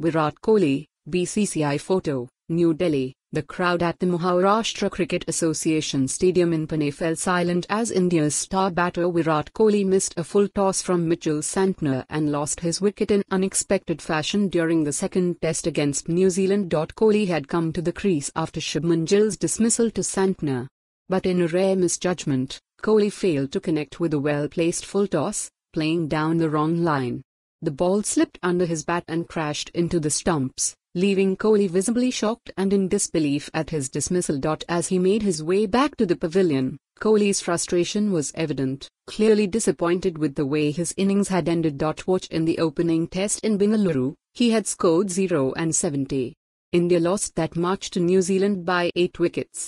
Virat Kohli, BCCI photo, New Delhi. The crowd at the Maharashtra Cricket Association Stadium in Pune fell silent as India's star batter Virat Kohli missed a full toss from Mitchell Santner and lost his wicket in unexpected fashion during the second test against New Zealand. Kohli had come to the crease after Shubman Gill's dismissal to Santner. But in a rare misjudgment, Kohli failed to connect with a well-placed full toss, playing down the wrong line. The ball slipped under his bat and crashed into the stumps leaving Kohli visibly shocked and in disbelief at his dismissal. As he made his way back to the pavilion, Kohli's frustration was evident, clearly disappointed with the way his innings had ended. Watch in the opening test in Bengaluru, he had scored 0 and 70. India lost that match to New Zealand by 8 wickets.